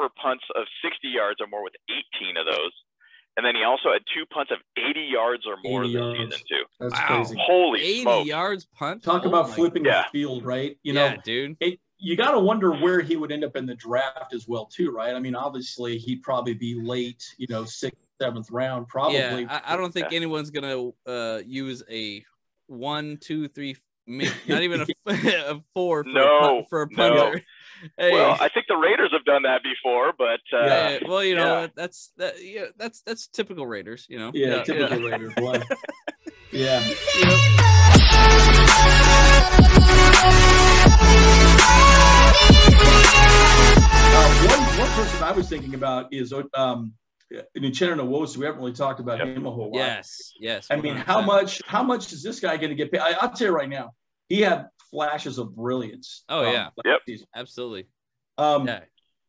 for punts of 60 yards or more with 18 of those. And then he also had two punts of 80 yards or more this yards. season too. That's Wow. crazy. Holy 80 smokes! yards punt. Talk Oh about flipping Yeah. the field, right? You know, dude. it, you got to wonder where he would end up in the draft as well, too, right? I mean, obviously he'd probably be late, you know, sixth, seventh round, probably. Yeah, I, I don't think Yeah. anyone's gonna uh, use a one, two, three, may- not even a, a four for, a, No, punt, for a no. punter. Hey, Well, I think the Raiders have done that before, but uh, yeah, well, you know, yeah. that's that, yeah, that's that's typical Raiders, you know. yeah, typical Raider boy. Yeah. Uh, one, one person I was thinking about is um, Uchenna Nwosu. We haven't really talked about Yep. him a whole lot. Yes, yes. I mean, how 100%. much? How much is this guy going to get paid? I, I'll tell you right now. He had flashes of brilliance. Oh, um, yeah. Yep. season. Absolutely. Um, Yeah.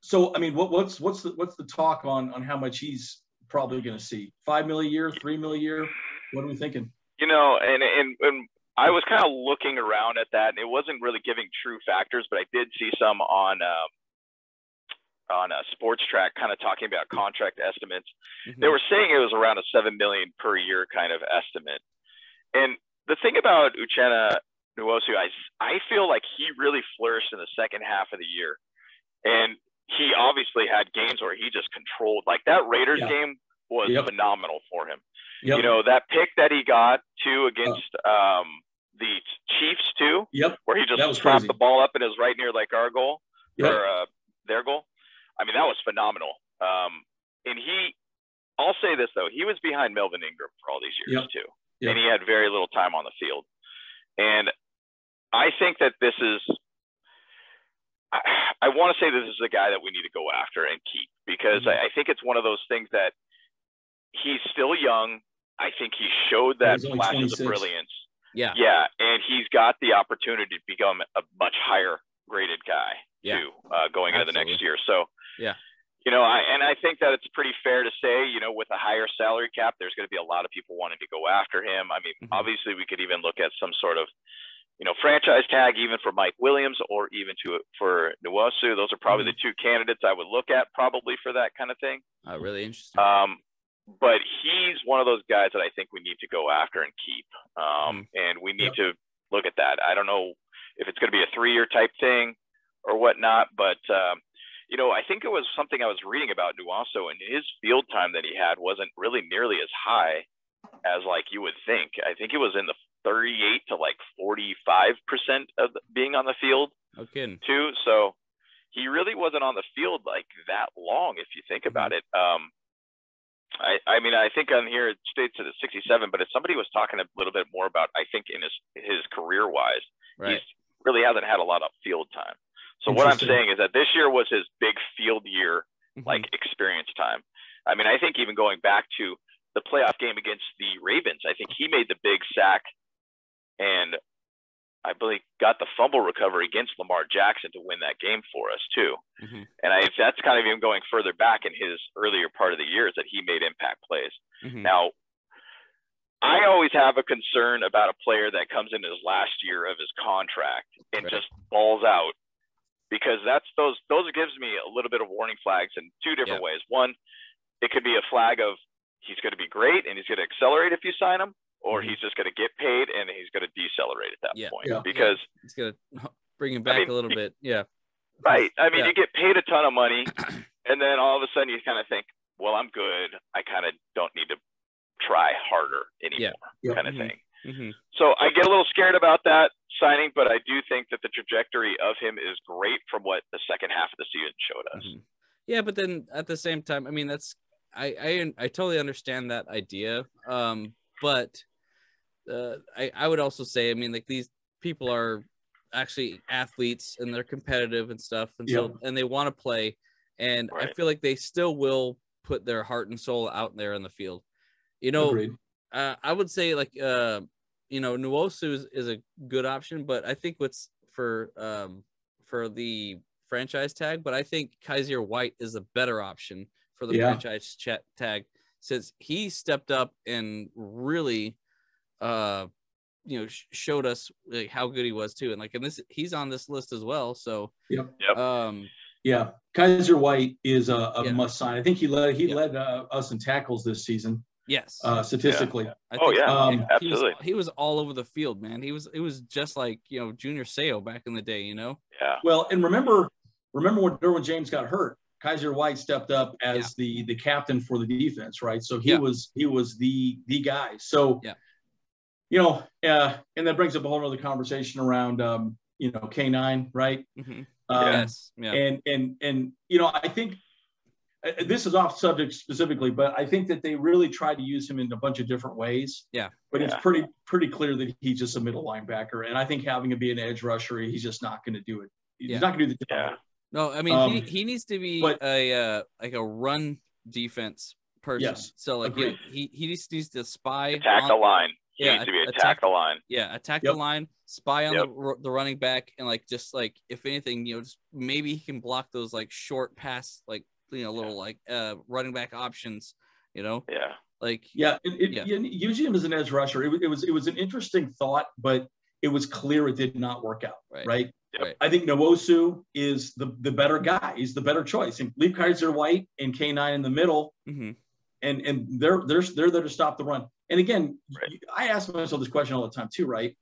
So I mean, what, what's what's the what's the talk on on how much he's probably going to see? Five mil a year, three mil a year? What are we thinking? you know, and and and I was kind of looking around at that, and it wasn't really giving true factors, but I did see some on um, on a Spotrac, kind of talking about contract estimates. Mhm. They were saying it was around a seven million per year kind of estimate. And the thing about Uchenna Nwosu, I I feel like he really flourished in the second half of the year, and he obviously had games where he just controlled. Like that Raiders Yeah. game was Yep. phenomenal for him. Yep. You know that pick that he got too against um, the Chiefs too, Yep. where he just trapped crazy. the ball up and is right near like our goal Yep. or uh, their goal. I mean that was phenomenal. Um, and he, I'll say this though, he was behind Melvin Ingram for all these years Yep. too, Yep. and he had very little time on the field. And I think that this is. I, I want to say this is a guy that we need to go after and keep because Mhm. I, I think it's one of those things that he's still young. I think he showed that he's only flashes 26. of brilliance. Yeah. Yeah, and he's got the opportunity to become a much higher graded guy Yeah. too, uh, going into the next year. So Yeah. you know, I and I think that it's pretty fair to say, you know, with a higher salary cap, there's going to be a lot of people wanting to go after him. I mean, Mhm. obviously, we could even look at some sort of, you know, franchise tag even for Mike Williams or even to for Nwosu. Those are probably Mm-hmm. the two candidates I would look at probably for that kind of thing. Uh, really interesting. Um, but he's one of those guys that I think we need to go after and keep. Um, Mm-hmm. and we need to look at that. I don't know if it's going to be a three-year type thing or whatnot, but um, you know, I think it was something I was reading about Nwosu, and his field time that he had wasn't really nearly as high as like you would think. I think it was in the 38 to like 45 percent of being on the field kidding. too. So he really wasn't on the field like that long, if you think about it. Um, I, I mean, I think on here it states that it's 67, but if somebody was talking a little bit more about, I think in his his career wise, Right. he's really hasn't had a lot of field time. So what I'm saying is that this year was his big field year, Mhm. like experience time. I mean, I think even going back to the playoff game against the Ravens, I think he made the big sack and I believe got the fumble recovery against Lamar Jackson to win that game for us too. Mhm. And I that's kind of even going further back in his earlier part of the years that he made impact plays. Mhm. Now, I always have a concern about a player that comes in his last year of his contract and Right. just balls out because that's those those gives me a little bit of warning flags in two different Yeah. ways. One, it could be a flag of he's going to be great and he's going to accelerate if you sign him, or Mhm. he's just going to get paid and he's going to decelerate at that Yeah. point Yeah. because It's gonna bring him back mean, a little bit. Yeah. Right. I mean, Yeah. you get paid a ton of money, and then all of a sudden you kind of think, well, I'm good. I kind of don't need to try harder anymore, Yeah. kind of Mhm. thing. hmm So I get a little scared about that signing, but I do think that the trajectory of him is great from what the second half of the season showed us. Mhm. Yeah, but then at the same time, I mean, that's I I I totally understand that idea. Um, but uh, I I would also say, I mean, like these people are actually athletes and they're competitive and stuff, and so and they want to play, and I feel like they still will put their heart and soul out there in the field. You know, Agreed. uh, I would say like uh, you know, Nwosu is, is a good option, but I think what's for um for the franchise tag, but I think Kyzir White is a better option for the Yeah. franchise chat tag since he stepped up and really uh you know sh- showed us like how good he was too and like and this he's on this list as well so Yep. Yep. um Yeah, Kyzir White is a, a Yeah. must sign. I think he led he Yeah. led uh, us in tackles this season Yes. uh, statistically. I Oh, yeah, Um, he was, absolutely. he was all over the field, man. He was it was just like you know Junior Seau back in the day, you know. Yeah. Well, and remember remember when Derwin James got hurt, Kyzir White stepped up as the the captain for the defense, right? So he Yeah. was he was the the guy. So Yeah. you know, uh, and that brings up a whole other conversation around um, you know K9, right? Mhm. Um, yes. Yeah. and and and you know i think this is off subject specifically but i think that they really tried to use him in a bunch of different ways Yeah. but it's pretty pretty clear that he's just a middle linebacker and i think having him be an edge rusher he's just not going to do it he's Yeah. not going to do the Yeah. job No, I mean Um, he, he needs to be but- a uh, like a run defense person. Yes, So like you he he just needs to spy Attack on- the line. He yeah, needs to be attack- attack the line. Yeah, attack Yep. the line, spy on Yep. the the the running back, and like just like if anything, you know, just maybe he can block those like short pass, like you know, little like uh running back options. You know, Yeah. like yeah, it, it, Yeah. yeah, using him as an edge rusher it, it was it was an interesting thought but it was clear it did not work out Right. right, Yep. Right. i think Nwosu is the the better guy he's the better choice and leave Kyzir White and k9 in the middle mhm, and and they're they're they're there to stop the run. And again, Right. I ask myself this question all the time too, right?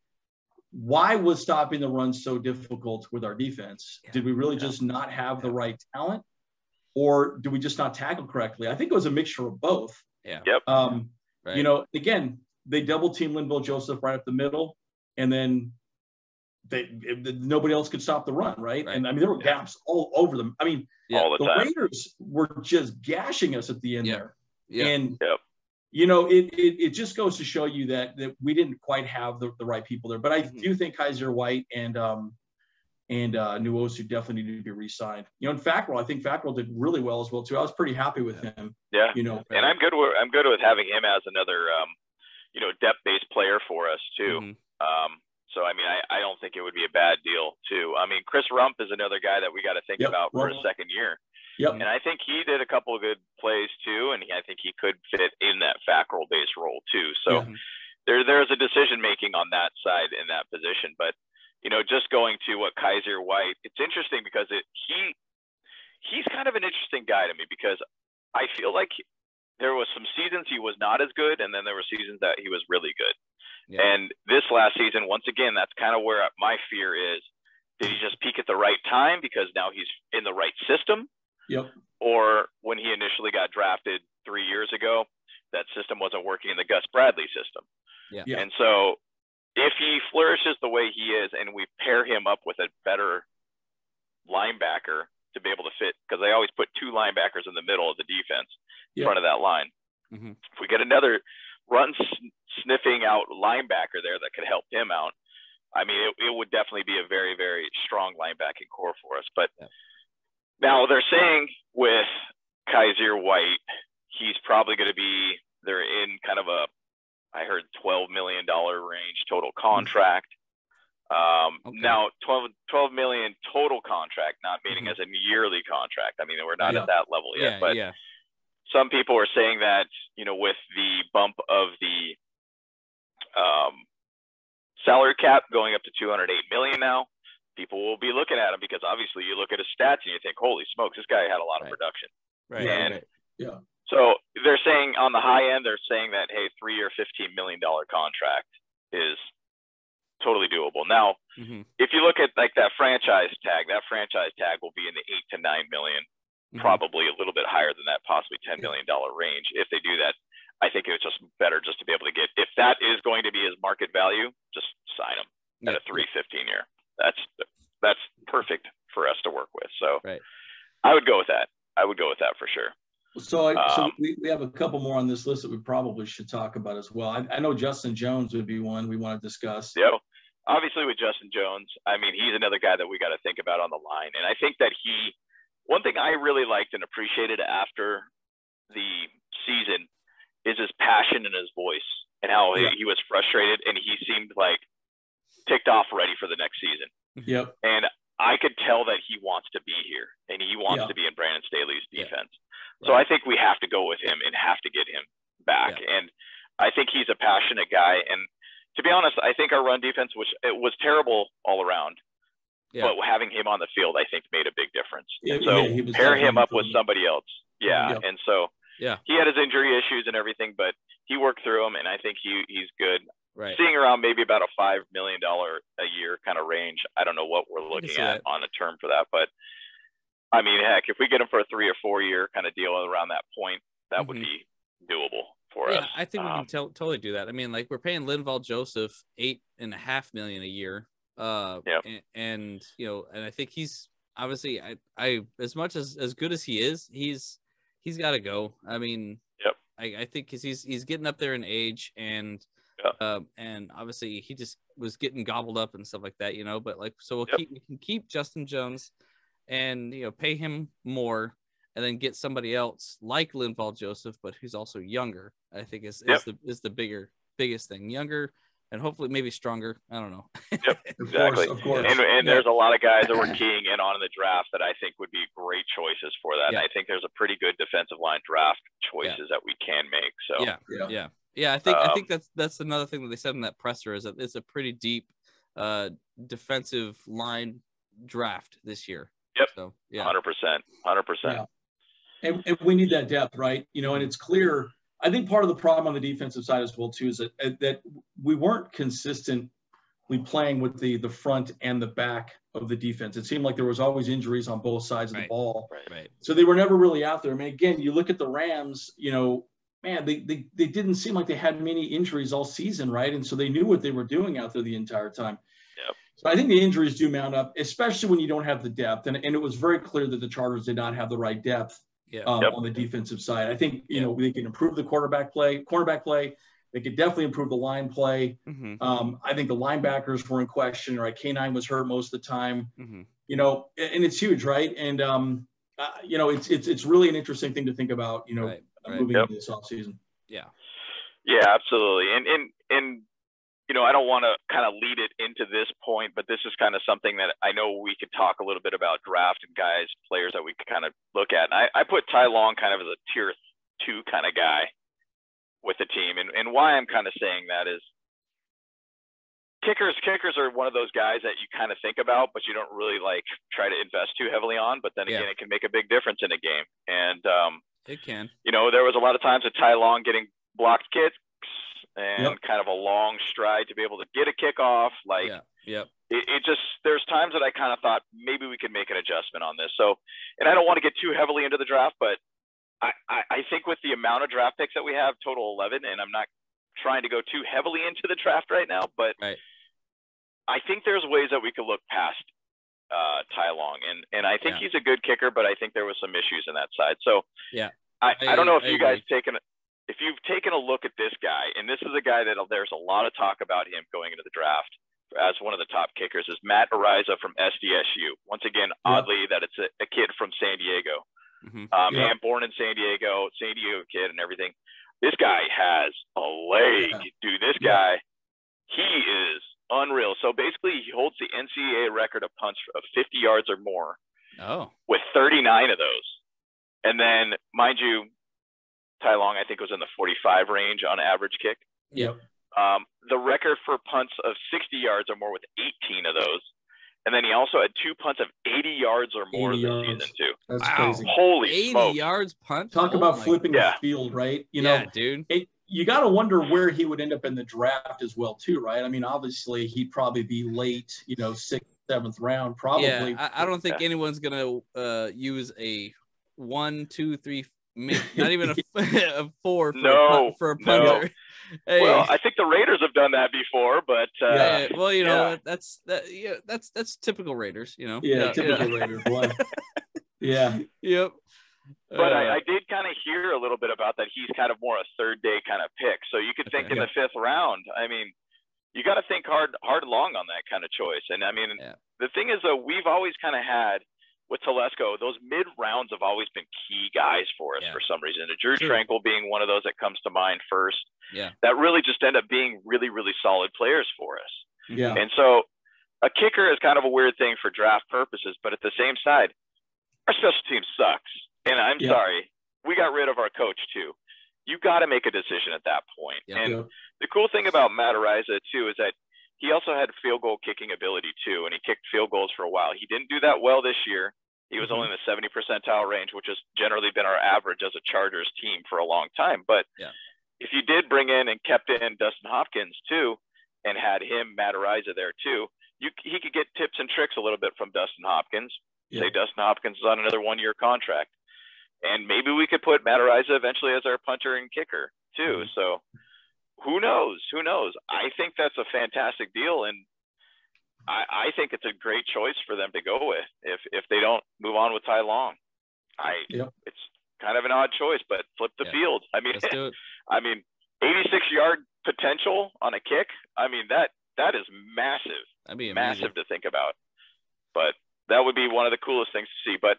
Why was stopping the run so difficult with our defense? Yeah. Did we really Yeah. just not have the right talent, or do we just not tackle correctly? I think it was a mixture of both. yeah, Yep. Um, right. You know, again, they double team Linval Joseph right up the middle, and then they if- nobody else could stop the run, right? Right. And I mean, there were Yeah. gaps all over them. I mean, Yeah. All the the time. Raiders were just gashing us at the end Yeah. there. yeah, And Yep. you know, it, it it just goes to show you that that we didn't quite have the, the right people there. But I Mhm. do think Kyzir White and um and uh Nwosu definitely need to be re-signed. You know, and Fackrell, I think Fackrell did really well as well too. I was pretty happy with him. Yeah. You know, And I'm good with I'm good with having him as another um, you know, depth based player for us too. mhm, Um, so I mean, I, I don't think it would be a bad deal too. I mean, Chris Rumph is another guy that we got to think Yep, about for Rumph. his second year, yep, and I think he did a couple of good plays too, and he, I think he could fit in that Fackrell based role too. So Yeah. there there's a decision making on that side in that position, but you know, just going to what Kyzir White, it's interesting because it he he's kind of an interesting guy to me because I feel like there was some seasons he was not as good, and then there were seasons that he was really good. Yeah. And this last season, once again, that's kind of where my fear is. Did he just peak at the right time because now he's in the right system? yep, Or when he initially got drafted three years ago, that system wasn't working in the Gus Bradley system. Yeah. Yeah. And so if he flourishes the way he is and we pair him up with a better linebacker to be able to fit, because they always put two linebackers in the middle of the defense in Yeah. front of that line. mhm. If we get another run sniffing out linebacker there that could help him out, I mean, it, it would definitely be a very, very strong linebacking core for us. But Yeah. now they're saying with Kyzir White, he's probably going to be, they're in kind of a, I heard $12 million range total contract. Um, Okay. Now, 12, 12 million total contract, not meaning Mhm. as a yearly contract. I mean, we're not Yeah. at that level yet. yeah, but yeah, some people are saying that you know with the bump of the um, salary cap going up to 208 million now people will be looking at him because obviously you look at his stats and you think holy smokes this guy had a lot of Right. production right, Yeah, and- right. So they're saying on the high end they're saying that hey three or 15 million dollar contract is totally doable now mhm, if you look at like that franchise tag that franchise tag will be in the eight to nine million mhm. probably a little bit higher than that, possibly ten million dollar range. If they do that, I think it's just better just to be able to get, if that is going to be his market value, just sign him Yeah. at a 315 year. That's, that's perfect for us to work with. So Right. I would go with that. I would go with that for sure. So, I, so Um, we, we have a couple more on this list that we probably should talk about as well. I, I know Justin Jones would be one we want to discuss. So obviously with Justin Jones, I mean, he's another guy that we got to think about on the line. And I think that he, one thing I really liked and appreciated after the season is his passion in his voice and how Yeah. he, he was frustrated and he seemed like ticked off ready for the next season. Yep. And I could tell that he wants to be here and he wants Yeah. to be in Brandon Staley's defense. So I think we have to go with him and have to get him back. And I think he's a passionate guy. And to be honest, I think our run defense, which it was terrible all around, Yeah. but having him on the field, I think made a big difference. It, And So Yeah, pair him up with somebody else. Yeah. Yeah. And so Yeah. he had his injury issues and everything, but he worked through them, and I think he he's good. Right. Seeing around maybe about a five million dollar a year kind of range. I don't know what we're looking at that. on a term for that, but I mean, heck, if we get him for a three or four year kind of deal around that point, that would Mhm. be doable for yeah, us. I think we Um, can tel- totally do that. I mean, like we're paying Linval Joseph eight and a half million a year. Uh, Yep. and, and you know, and I think he's obviously, I, I as much as as good as he is, he's he's got to go. I mean, Yep. I, I think because he's he's getting up there in age, and Yep. um, and obviously he just was getting gobbled up and stuff like that, you know. But like, so we'll Yep. keep we can keep Justin Jones, and you know, pay him more. And then get somebody else like Linval Joseph, but who's also younger. I think is, Yep. is the is the bigger biggest thing. Younger and hopefully maybe stronger. I don't know. Of Exactly. course, of course. and, and Yeah. there's a lot of guys that we're keying in on in the draft that I think would be great choices for that. Yeah. And I think there's a pretty good defensive line draft choices that we can make. So Yeah. Yeah. yeah yeah i think i Um, think that's that's another thing that they said in that presser is that it's a pretty deep uh defensive line draft this year Yep. so yeah hundred percent, hundred percent. Yeah. and, and we need that depth, right? You know, and it's clear. I think part of the problem on the defensive side as well too is that that we weren't consistently playing with the the front and the back of the defense. It seemed like there was always injuries on both sides of the ball. Right. ball, right so they were never really out there. I mean, again, you look at the Rams. You know, man, they they they didn't seem like they had many injuries all season, right? And so they knew what they were doing out there the entire time. Yep. So I think the injuries do mount up, especially when you don't have the depth. And, and it was very clear that the Chargers did not have the right depth yeah um, Yep. on the defensive side. I think you know they can improve the quarterback play, cornerback play. They could definitely improve the line play. hmm Um, I think the linebackers were in question. Right, K9 was hurt most of the time. hmm You know, and and it's huge, right? And um, uh, you know, it's it's it's really an interesting thing to think about. You know, right right moving Yep. into this offseason. yeah Yeah, absolutely. And and and you know, I don't want to kind of lead it into this point, but this is kind of something that I know we could talk a little bit about draft and guys, players that we could kind of look at. And I, I put Ty Long kind of as a tier two kind of guy with the team. And and why I'm kind of saying that is kickers kickers are one of those guys that you kind of think about, but you don't really like try to invest too heavily on. But then Yeah. again, it can make a big difference in a game. And um, it can you know, there was a lot of times with Ty Long getting blocked kicks and Yep. kind of a long stride to be able to get a kickoff. Like yeah yep it, it just there's times that I kind of thought maybe we could make an adjustment on this. So, and I don't want to get too heavily into the draft, but I, I, I think with the amount of draft picks that we have, total 11, and I'm not trying to go too heavily into the draft right now, but Right. I think there's ways that we could look past uh, Ty Long, and and I think Yeah. he's a good kicker, but I think there was some issues in that side. So Yeah. I, I, don't know if I you guys taken if you've taken a look at this guy, and this is a guy that there's a lot of talk about him going into the draft as one of the top kickers is Matt Araiza from SDSU. Once again, Yeah. oddly that it's a, a kid from San Diego, hmm um, Yeah. and born in San Diego, San Diego kid and everything. This guy has a leg, Yeah. dude. This guy, he is unreal. So basically, he holds the NCAA record of punts of 50 yards or more oh with 39 of those. And then, mind you, Ty Long, I think, was in the 45 range on average kick. Yep. Um, the record for punts of 60 yards or more with 18 of those. And then he also had two punts of 80 yards or more 80 this yards. season, too. That's Wow. crazy. Holy 80 smokes. yards punt Talk Oh about flipping Yeah. the field, right? You yeah know, dude it, you got to wonder where he would end up in the draft as well, too, right? I mean, obviously he'd probably be late, you know, sixth, seventh round, probably. Yeah, I, I don't think Yeah. anyone's gonna uh, use a one, two, three, may- not even a, a four for, a, No, pun- for a no. Hey, Well, I think the Raiders have done that before, but uh, yeah, well, you know, yeah. that's that, yeah, that's that's typical Raiders, you know. yeah, typical Raiders. Boy. Yeah, Yep. But Uh, I, I did kind of hear a little bit about that. He's kind of more a third day kind of pick. So you could think Okay. in the fifth round. I mean, you got to think hard, hard long on that kind of choice. And I mean, Yeah. the thing is, though, we've always kind of had with Telesco, those mid rounds have always been key guys for us Yeah. for some reason. And Drue True. Tranquill being one of those that comes to mind first. Yeah. That really just end up being really, really solid players for us. yeah, And so a kicker is kind of a weird thing for draft purposes, but at the same side, our special team sucks. And I'm Yeah. sorry, we got rid of our coach too. You got to make a decision at that point. Yeah. And yeah. the cool thing about Matt Araiza too is that he also had field goal kicking ability too, and he kicked field goals for a while. He didn't do that well this year, He was mm-hmm. only in the 70 percentile range, which has generally been our average as a Chargers team for a long time. But yeah. if you did bring in and kept in Dustin Hopkins too, and had him Matt Araiza there too, you he could get tips and tricks a little bit from Dustin Hopkins. Yeah. Say Dustin Hopkins is on another one year contract. And maybe we could put Matt Araiza eventually as our punter and kicker too. Mm-hmm. So who knows? Who knows? I think that's a fantastic deal, and I, I think it's a great choice for them to go with if if they don't move on with Ty Long. I yep. it's kind of an odd choice, but flip the yeah. field. I mean, I mean, 86 yard potential on a kick. I mean that that is massive. That'd be amazing. massive to think about. But that would be one of the coolest things to see. But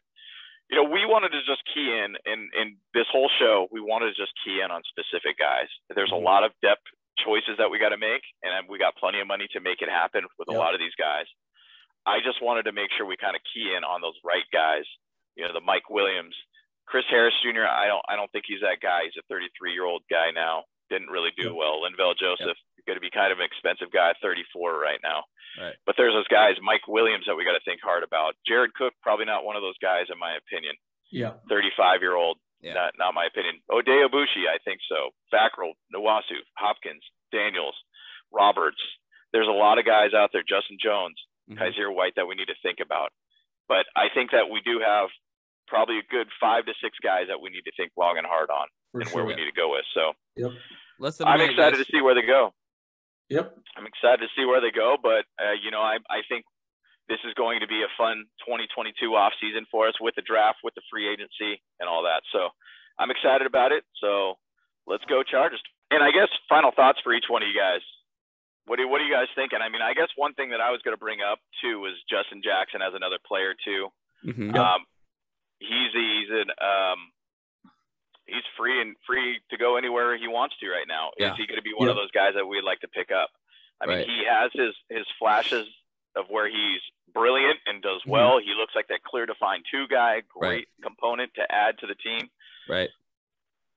you know, we wanted to just key in in in this whole show. We wanted to just key in on specific guys. There's a mm-hmm. lot of depth choices that we got to make, and we got plenty of money to make it happen with yep. a lot of these guys. I just wanted to make sure we kind of key in on those right guys. You know, the Mike Williams, Chris Harris Jr. I don't I don't think he's that guy. He's a 33 year old guy now. Didn't really do yep. well. Linval Joseph yep. Going to be kind of an expensive guy, 34 right now. Right. But there's those guys, Mike Williams, that we got to think hard about. Jared Cook, probably not one of those guys, in my opinion. Yeah. 35 year old. Yeah. Not, not my opinion. Oday Aboushi, I think so. Fackrell, Nwosu, Hopkins, Daniels, Roberts. There's a lot of guys out there. Justin Jones, mm-hmm. Kyzir White that we need to think about. But I think that we do have probably a good five to six guys that we need to think long and hard on For and sure. where we need to go with. So yep. I'm excited guys. to see where they go. Yep. I'm excited to see where they go, but uh, you know, I I think this is going to be a fun 2022 off season for us with the draft, with the free agency, and all that. So I'm excited about it. So let's go Chargers. And I guess final thoughts for each one of you guys. What do, what are you guys thinking? I mean, I guess one thing that I was going to bring up too was Justin Jackson as another player too. Mm-hmm. Um, he's he's an um, he's free and free to go anywhere he wants to right now. Yeah. Is he going to be one of those guys that we'd like to pick up? I mean, right. he has his his flashes of where he's brilliant and does well. Mm-hmm. He looks like that clear defined two guy, great right. component to add to the team. Right.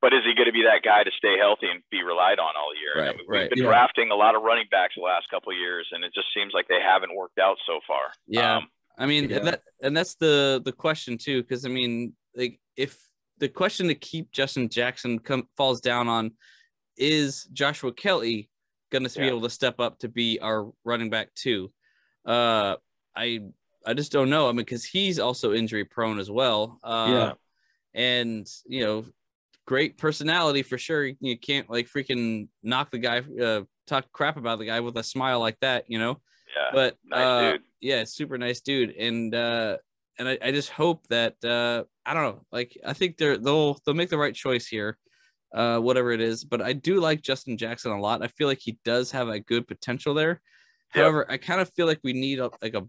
But is he going to be that guy to stay healthy and be relied on all year? Right, I mean, we've right. been yeah. drafting a lot of running backs the last couple years, and it just seems like they haven't worked out so far. Yeah, um, I mean yeah. that, and that's the the question too, because I mean, like if the question to keep Justin Jackson come, falls down on is Joshua Kelley going to be able to step up to be our running back too? Uh, I I just don't know. I mean, because he's also injury prone as well. Uh, yeah, and you know, great personality for sure. You can't like freaking knock the guy, uh, talk crap about the guy with a smile like that, you know. Yeah, but nice uh, yeah, super nice dude, and uh, and I, I just hope that uh, I don't know, like I think they're they'll they'll make the right choice here, uh, whatever it is. But I do like Justin Jackson a lot. I feel like he does have a good potential there. Yep. However, I kind of feel like we need a, like a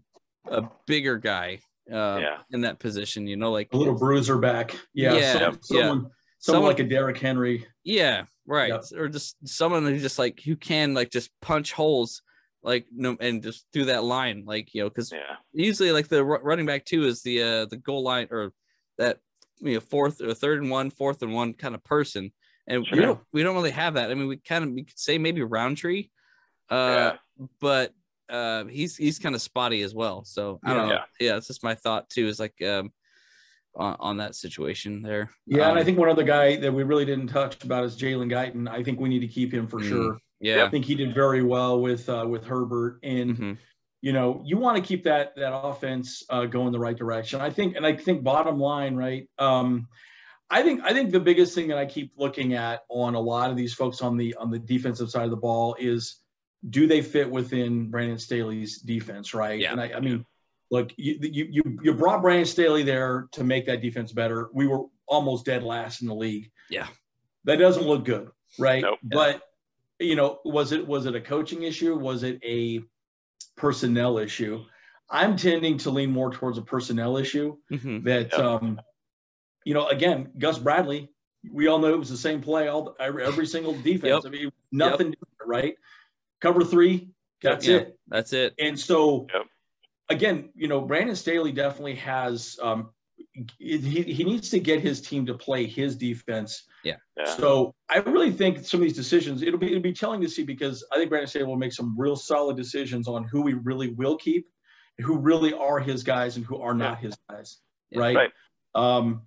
a bigger guy uh, yeah. in that position. You know, like a little bruiser back. Yeah, yeah, some, someone, yeah. Someone, someone like a Derrick Henry. Yeah, right. Yep. Or just someone who just like who can like just punch holes like no and just through that line like you know because yeah. usually like the r- running back too is the uh the goal line or that you know fourth or third and one fourth and one kind of person and sure. we don't we don't really have that i mean we kind of we could say maybe rountree uh yeah. but uh he's he's kind of spotty as well so i don't yeah. know yeah it's just my thought too is like um on, on that situation there yeah um, and i um, think one other guy that we really didn't touch about is jalen guyton i think we need to keep him for mm, sure yeah, I think he did very well with uh, with Herbert, and mm-hmm. you know you want to keep that that offense uh, going the right direction. I think, and I think bottom line, right? Um, I think I think the biggest thing that I keep looking at on a lot of these folks on the on the defensive side of the ball is do they fit within Brandon Staley's defense, right? Yeah. And I, I mean, look, you, you you brought Brandon Staley there to make that defense better. We were almost dead last in the league. Yeah, that doesn't look good, right? Nope. But you know, was it was it a coaching issue? Was it a personnel issue? I'm tending to lean more towards a personnel issue. Mm-hmm. That, yep. um, you know, again, Gus Bradley, we all know it was the same play all every, every single defense. Yep. I mean, nothing yep. different, right? Cover three, that's yeah, it. That's it. And so, again, you know, Brandon Staley definitely has um, he, he needs to get his team to play his defense. Yeah. yeah. So I really think some of these decisions it'll be it'll be telling to see because I think Brandon Staley will make some real solid decisions on who we really will keep, who really are his guys and who are not his guys. Yeah. right? Right. Um,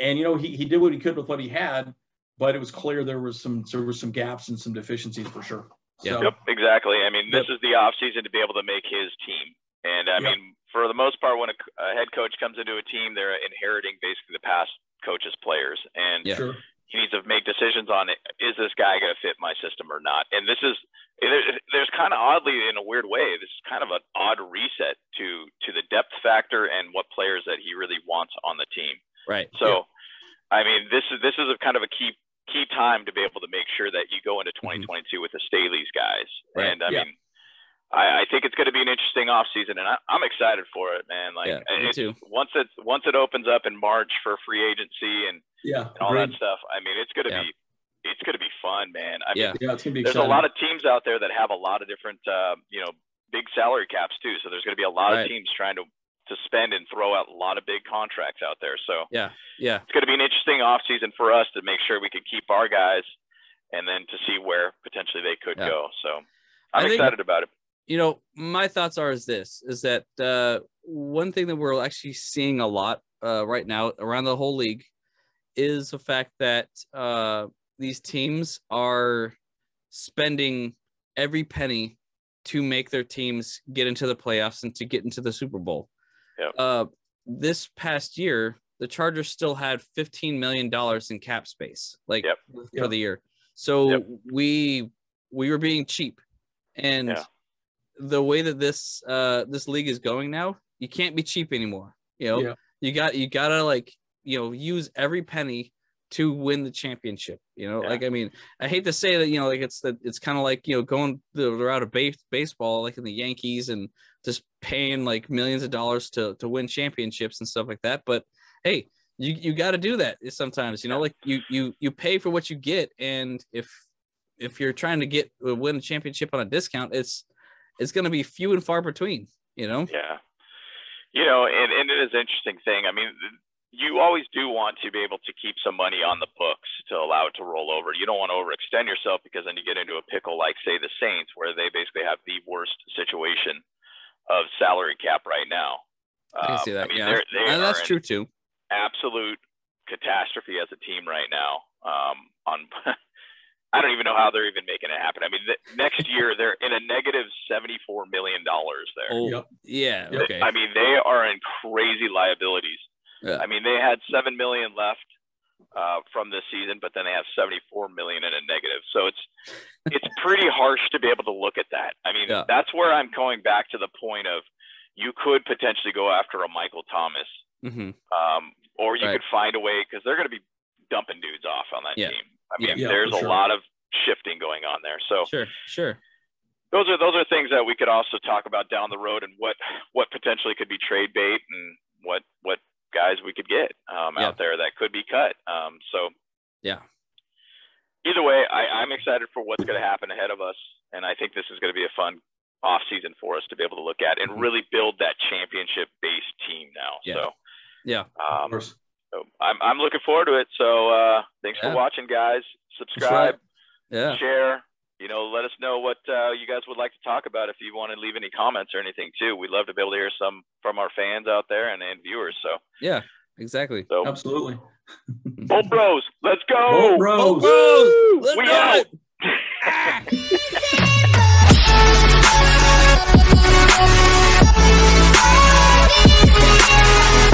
and you know he, he did what he could with what he had, but it was clear there was some there was some gaps and some deficiencies for sure. Yeah. So, Yep, exactly. I mean, this Yep. is the off season to be able to make his team. And I Yep. mean, for the most part, when a, a head coach comes into a team, they're inheriting basically the past coach's players, and Yeah. Sure. he needs to make decisions on it. Is this guy going to fit my system or not? And this is there's kind of oddly in a weird way, this is kind of an odd reset to to the depth factor and what players that he really wants on the team. Right. So, I mean, this is this is a kind of a key key time to be able to make sure that you go into 2022 with the Staley's guys. Mm-hmm. Right. And I Yeah. mean, I, I think it's going to be an interesting off season, and I, I'm excited for it, man. Like, Yeah, me it- too. once it once it opens up in March for free agency and, Yeah. and all that stuff, I mean, it's going to Yeah. be it's going to be fun, man. I Yeah. mean, Yeah, it's gonna be there's exciting. a lot of teams out there that have a lot of different, uh, you know, big salary caps too. So there's going to be a lot Right. of teams trying to to spend and throw out a lot of big contracts out there. So Yeah. Yeah. it's going to be an interesting off season for us to make sure we can keep our guys and then to see where potentially they could Yeah. go. So I I'm think- excited about it. You know my thoughts are is this is that uh one thing that we're actually seeing a lot uh right now around the whole league is the fact that uh these teams are spending every penny to make their teams get into the playoffs and to get into the Super Bowl. Yep. Uh this past year the Chargers still had 15 million dollars in cap space like Yep. for Yep. the year. So Yep. we we were being cheap and Yeah. The way that this uh this league is going now, you can't be cheap anymore. You know, Yeah. you got you gotta like you know use every penny to win the championship. You know, Yeah. like I mean, I hate to say that you know like it's that it's kind of like you know going the route of base, baseball like in the Yankees and just paying like millions of dollars to to win championships and stuff like that. But hey, you you got to do that sometimes. You know, like you you you pay for what you get, and if if you're trying to get uh, win a championship on a discount, it's it's going to be few and far between. You know. Yeah. You know, and, and it is an interesting thing. I mean, you always do want to be able to keep some money on the books to allow it to roll over. You don't want to overextend yourself because then you get into a pickle like, say, the Saints, where they basically have the worst situation of salary cap right now. I can Um, see that. mean, yeah, and that's true too. Absolute catastrophe as a team right now. Um, on, I don't even know how they're even making it happen. I mean, the, next year they're in a negative seventy-four million dollars there. Oh, Yep. yeah. Okay. I mean, they are in crazy liabilities. Yeah. I mean, they had seven million left uh, from this season, but then they have seventy-four million in a negative. So it's it's pretty harsh to be able to look at that. I mean, Yeah. that's where I'm going back to the point of you could potentially go after a Michael Thomas, hmm um, or you Right. could find a way because they're going to be dumping dudes off on that Yeah. team. I mean, Yeah, there's for a sure. lot of shifting going on there. So Sure. Sure. those are those are things that we could also talk about down the road and what what potentially could be trade bait and what what guys we could get um, Yeah. out there that could be cut. Um, so Yeah. either way, I, I'm excited for what's going to happen ahead of us, and I think this is going to be a fun off season for us to be able to look at and Mhm. really build that championship based team now. Yeah. So Yeah. Of um, course. So I'm I'm looking forward to it. So uh, thanks Yeah. for watching, guys. Subscribe right. Yeah. share. You know, let us know what uh, you guys would like to talk about if you want to leave any comments or anything too. We'd love to be able to hear some from our fans out there and, and viewers. So, Yeah. Exactly. so Absolutely. Bolt Bros, let's go. Oh, bros. Bros! Let's We do out. it!